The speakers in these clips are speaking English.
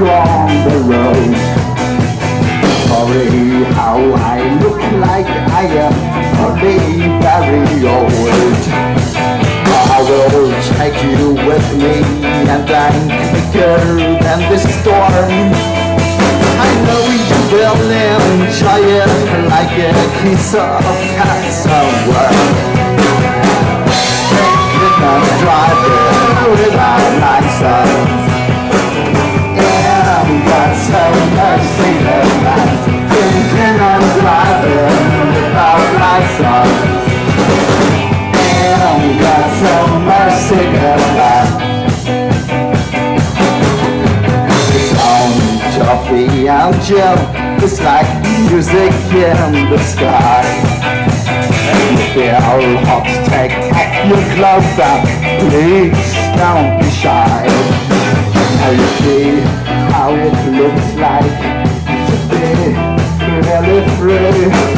on the road. Sorry how I look like I am only very old. I will take you with me and I'm quicker than the storm. I know you will enjoy it like a kiss of cats and stars And only got so much to go by It's only toffee and gel It's like music in the sky And you feel hot, take off your gloves and please don't be shy How you feel, how it looks like To be really free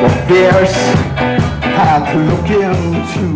for bears have to look into.